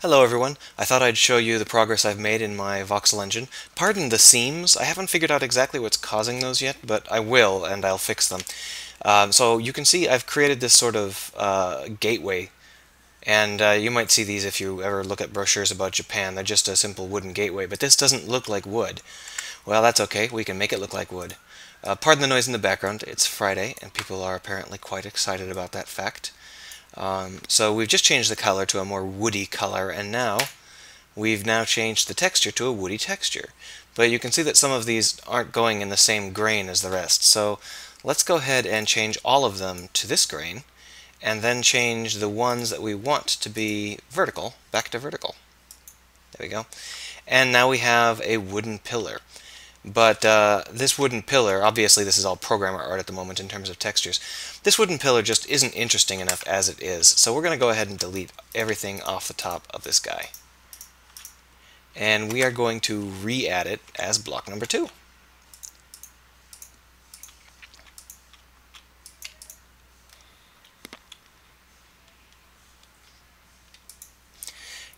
Hello everyone, I thought I'd show you the progress I've made in my voxel engine. Pardon the seams, I haven't figured out exactly what's causing those yet, but I will and I'll fix them. Um, so you can see I've created this sort of uh, gateway and uh, you might see these if you ever look at brochures about Japan. They're just a simple wooden gateway, but this doesn't look like wood. Well, that's okay. We can make it look like wood. Uh, pardon the noise in the background. It's Friday, and people are apparently quite excited about that fact. Um, so we've just changed the color to a more woody color, and now we've now changed the texture to a woody texture. But you can see that some of these aren't going in the same grain as the rest. So let's go ahead and change all of them to this grain and then change the ones that we want to be vertical back to vertical. There we go. And now we have a wooden pillar. But uh, this wooden pillar, obviously this is all programmer art at the moment in terms of textures, this wooden pillar just isn't interesting enough as it is. So we're going to go ahead and delete everything off the top of this guy. And we are going to re-add it as block number two.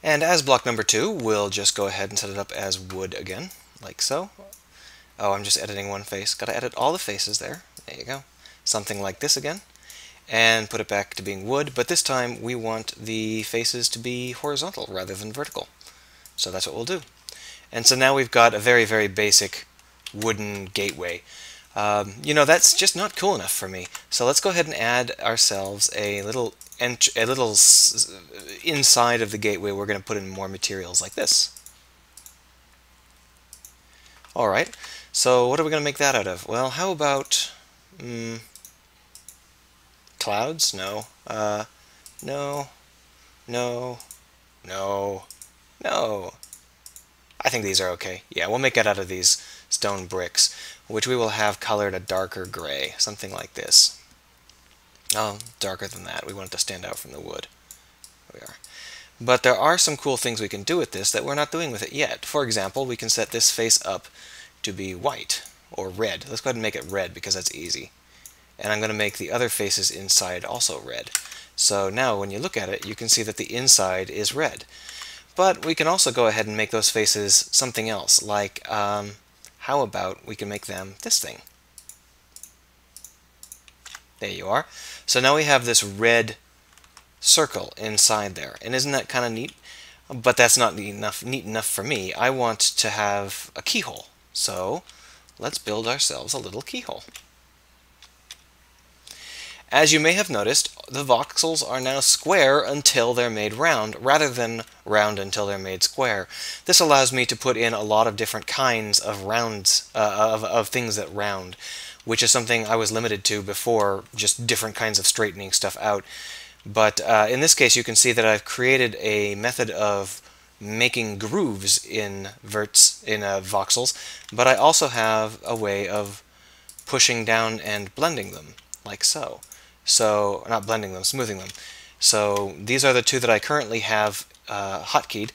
And as block number two, we'll just go ahead and set it up as wood again, like so. Oh, I'm just editing one face. Got to edit all the faces there. There you go. Something like this again. And put it back to being wood, but this time we want the faces to be horizontal rather than vertical. So that's what we'll do. And so now we've got a very, very basic wooden gateway. Um, you know, that's just not cool enough for me. So let's go ahead and add ourselves a little a little inside of the gateway. We're going to put in more materials like this. All right. So what are we going to make that out of? Well, how about mm, clouds? No. Uh, no. No. No. No. I think these are okay. Yeah, we'll make it out of these stone bricks, which we will have colored a darker gray, something like this. Oh, darker than that. We want it to stand out from the wood. There we are. But there are some cool things we can do with this that we're not doing with it yet. For example, we can set this face up to be white or red. Let's go ahead and make it red because that's easy. And I'm going to make the other faces inside also red. So now when you look at it, you can see that the inside is red. But we can also go ahead and make those faces something else, like um, how about we can make them this thing? There you are. So now we have this red circle inside there. And isn't that kind of neat? But that's not neat enough, neat enough for me. I want to have a keyhole. So let's build ourselves a little keyhole. As you may have noticed, the voxels are now square until they're made round, rather than round until they're made square. This allows me to put in a lot of different kinds of rounds, uh, of, of things that round, which is something I was limited to before, just different kinds of straightening stuff out. But uh, in this case, you can see that I've created a method of making grooves in verts in uh, voxels, but I also have a way of pushing down and blending them, like so. So, not blending them, smoothing them. So these are the two that I currently have uh, hotkeyed,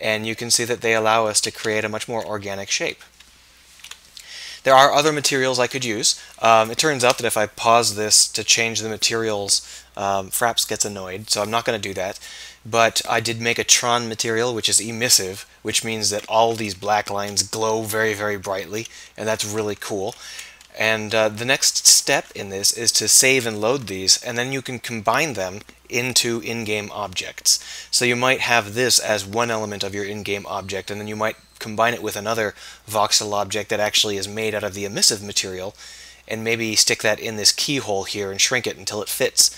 and you can see that they allow us to create a much more organic shape. There are other materials I could use. Um, it turns out that if I pause this to change the materials, um, Fraps gets annoyed, so I'm not going to do that. But I did make a Tron material, which is emissive, which means that all these black lines glow very, very brightly, and that's really cool. And uh, the next step in this is to save and load these, and then you can combine them into in-game objects. So you might have this as one element of your in-game object, and then you might combine it with another voxel object that actually is made out of the emissive material, and maybe stick that in this keyhole here and shrink it until it fits.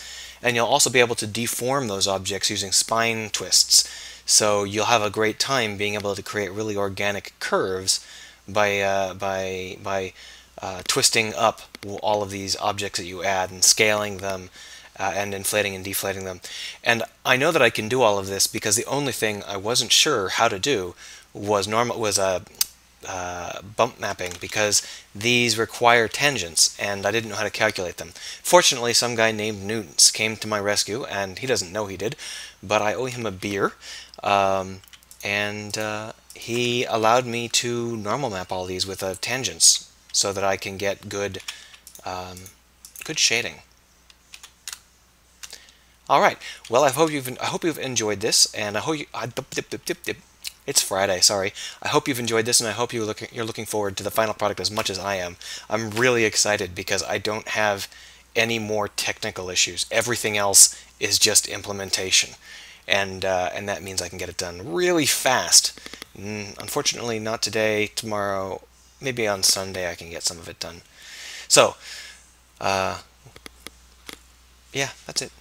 And you'll also be able to deform those objects using spine twists. So you'll have a great time being able to create really organic curves by uh, by by uh, twisting up all of these objects that you add and scaling them uh, and inflating and deflating them. And I know that I can do all of this because the only thing I wasn't sure how to do was normal was a uh, bump mapping because these require tangents and I didn't know how to calculate them. Fortunately, some guy named Newtons came to my rescue and he doesn't know he did, but I owe him a beer. Um, and uh, he allowed me to normal map all these with uh, tangents so that I can get good, um, good shading. All right. Well, I hope you've I hope you've enjoyed this, and I hope you. I, dip, dip, dip, dip. It's Friday. Sorry. I hope you've enjoyed this, and I hope you look, you're looking forward to the final product as much as I am. I'm really excited because I don't have any more technical issues. Everything else is just implementation, and uh, and that means I can get it done really fast. Mm, unfortunately, not today. Tomorrow, maybe on Sunday, I can get some of it done. So, uh, yeah, that's it.